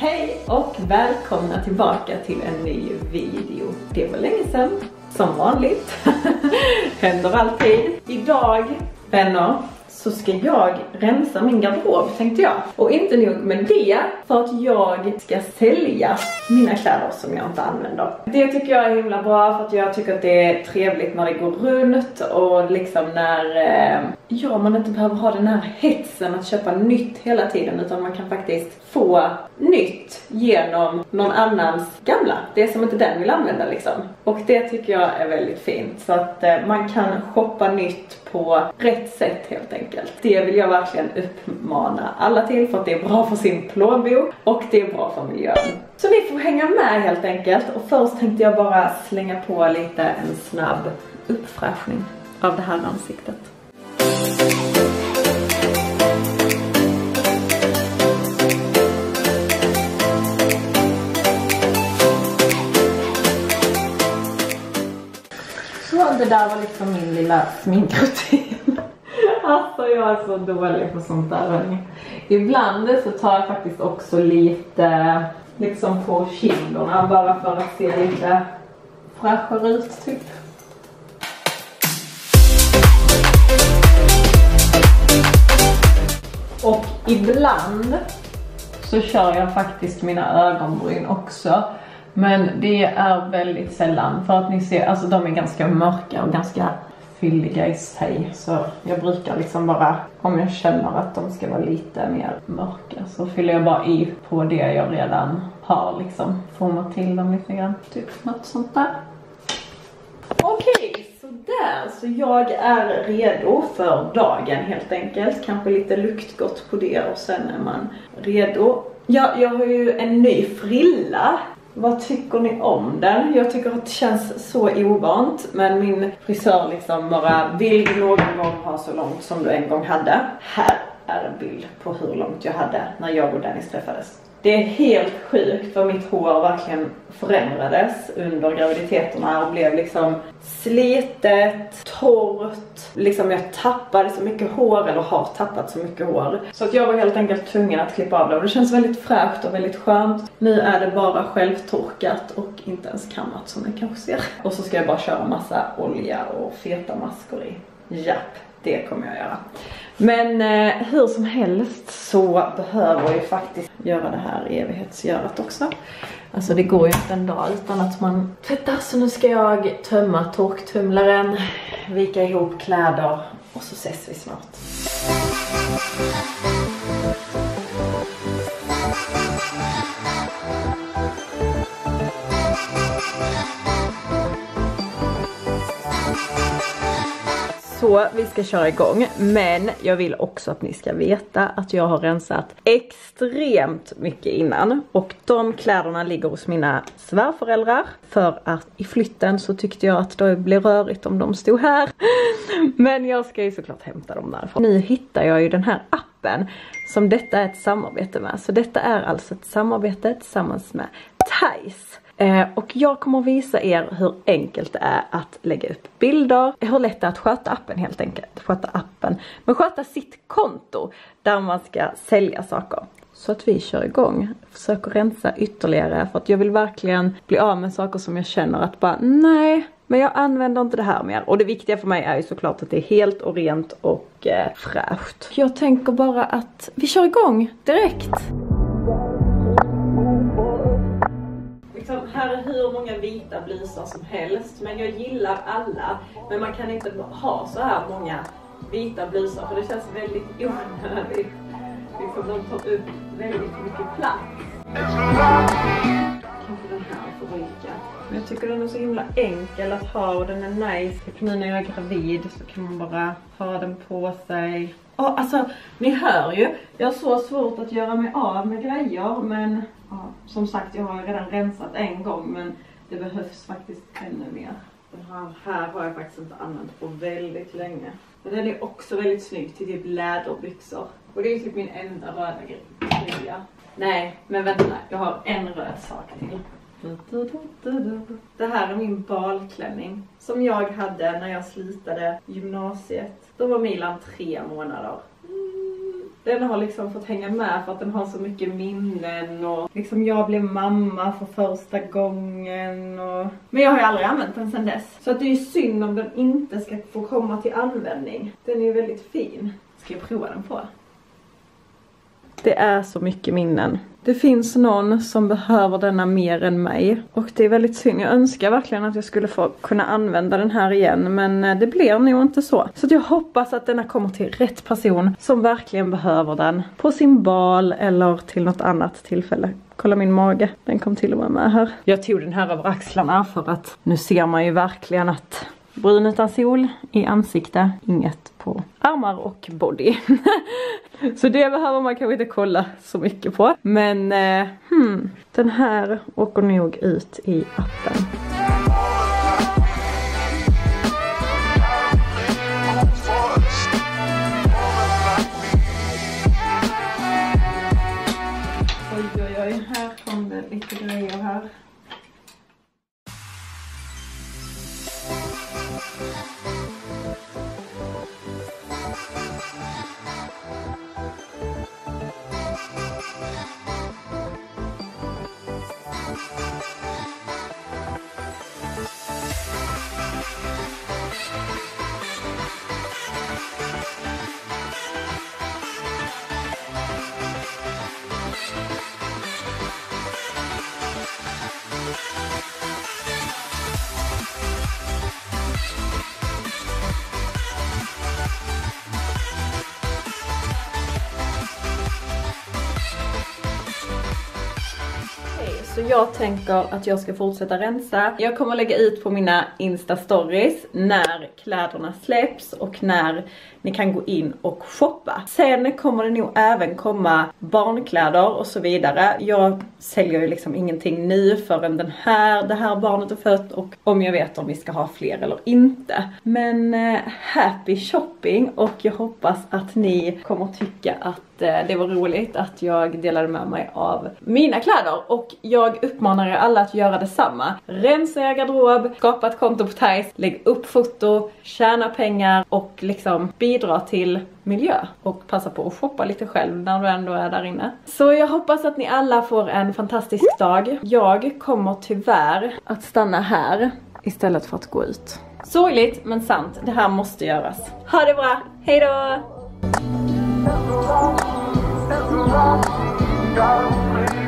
Hej och välkomna tillbaka till en ny video. Det var länge sedan, som vanligt. Händer alltid. Idag, vänner, så ska jag rensa min garderob tänkte jag. Och inte nog med det, för att jag ska sälja mina kläder som jag inte använder. Det tycker jag är himla bra för att jag tycker att det är trevligt när det går runt och liksom när eh, ja, man inte behöver ha den här hetsen att köpa nytt hela tiden utan man kan faktiskt få nytt genom någon annans gamla. Det som inte den vill använda liksom. Och det tycker jag är väldigt fint. Så att eh, man kan shoppa nytt på rätt sätt helt enkelt. Det vill jag verkligen uppmana alla till för att det är bra för sin plånbok och det är bra för miljön. Så ni får hänga med helt enkelt och först tänkte jag bara slänga på lite en snabb uppfräschning av det här ansiktet. Där var liksom min lilla sminkrutin. Alltså jag är så dålig på sånt där hörni. Ibland så tar jag faktiskt också lite liksom på kinderna bara för att se lite fräschare ut typ. Och ibland så kör jag faktiskt mina ögonbryn också. Men det är väldigt sällan för att ni ser, alltså de är ganska mörka och ganska fylliga i sig. Så jag brukar liksom bara, om jag känner att de ska vara lite mer mörka så fyller jag bara i på det jag redan har liksom. Format till dem lite grann. Typ något sånt där. Okej, okay, där. Så jag är redo för dagen helt enkelt. Kanske lite luktgott på det och sen är man redo. Ja, jag har ju en ny frilla vad tycker ni om den? Jag tycker att det känns så ovant men min frisör liksom bara vill du någon gång ha så långt som du en gång hade? Här är en bild på hur långt jag hade när jag och Dennis träffades. Det är helt sjukt för mitt hår verkligen förändrades under graviditeterna och blev liksom slitet, torrt. Liksom jag tappade så mycket hår, eller har tappat så mycket hår. Så att jag var helt enkelt tvungen att klippa av det och det känns väldigt fräscht och väldigt skönt. Nu är det bara självtorkat och inte ens kammat som ni kanske ser. Och så ska jag bara köra massa olja och feta masker i. Japp, det kommer jag göra. Men eh, hur som helst så behöver jag ju faktiskt göra det här evighetsgörat också. Alltså det går ju inte en dag utan att man tvättar. Så nu ska jag tömma torktumlaren, vika ihop kläder och så ses vi snart. Så vi ska köra igång men jag vill också att ni ska veta att jag har rensat extremt mycket innan och de kläderna ligger hos mina svärföräldrar för att i flytten så tyckte jag att det blev rörigt om de stod här. Men jag ska ju såklart hämta dem därifrån. Nu hittar jag ju den här appen som detta är ett samarbete med. Så detta är alltså ett samarbete tillsammans med Thais. Eh, och jag kommer att visa er hur enkelt det är att lägga upp bilder, hur lätt det är att sköta appen helt enkelt. Sköta appen, men sköta sitt konto där man ska sälja saker. Så att vi kör igång. Försöker rensa ytterligare för att jag vill verkligen bli av med saker som jag känner att bara nej, men jag använder inte det här mer. Och det viktiga för mig är ju såklart att det är helt och rent och eh, fräscht. Jag tänker bara att vi kör igång direkt. Hur många vita blusar som helst men jag gillar alla. Men man kan inte ha så här många vita blusar för det känns väldigt onödigt. Liksom de tar upp väldigt mycket plats. Kanske den här får ryka. Men jag tycker den är så himla enkel att ha och den är nice. Typ nu när jag är gravid så kan man bara ha den på sig. Och alltså, ni hör ju. Jag har så svårt att göra mig av med grejer men ja, som sagt jag har redan rensat en gång men det behövs faktiskt ännu mer. Den här, här har jag faktiskt inte använt på väldigt länge. Men den är också väldigt snygg till typ läderbyxor. Och det är typ min enda röda grej. Nej, men vänta. Jag har en röd sak till. Det här är min balklänning som jag hade när jag slutade gymnasiet. Då var Milan tre månader. Den har liksom fått hänga med för att den har så mycket minnen och liksom jag blev mamma för första gången och... Men jag har ju aldrig använt den sedan dess. Så att det är ju synd om den inte ska få komma till användning. Den är ju väldigt fin. Ska jag prova den på? Det är så mycket minnen. Det finns någon som behöver denna mer än mig. Och det är väldigt synd. Jag önskar verkligen att jag skulle få kunna använda den här igen. Men eh, det blir nog inte så. Så jag hoppas att denna kommer till rätt person som verkligen behöver den. På sin bal eller till något annat tillfälle. Kolla min mage, den kom till och med med här. Jag tog den här över axlarna för att nu ser man ju verkligen att brun utan sol i ansikte, inget på armar och body. så det behöver man kanske inte kolla så mycket på. Men eh, hmm, den här åker nog ut i appen. Jag tänker att jag ska fortsätta rensa. Jag kommer lägga ut på mina Insta-stories när kläderna släpps och när ni kan gå in och shoppa. Sen kommer det nog även komma barnkläder och så vidare. Jag säljer ju liksom ingenting nu förrän den här, det här barnet är fött och om jag vet om vi ska ha fler eller inte. Men eh, happy shopping och jag hoppas att ni kommer tycka att Eh, det var roligt att jag delade med mig av mina kläder och jag uppmanar er alla att göra detsamma. Rensa er garderob, skapa ett konto på Thais, lägg upp foto, tjäna pengar och liksom bidra till miljö och passa på att shoppa lite själv när du ändå är där inne. Så jag hoppas att ni alla får en fantastisk dag. Jag kommer tyvärr att stanna här istället för att gå ut. Sorgligt men sant, det här måste göras. Ha det bra, hejdå! That's a rock, that's a rock, gotta play.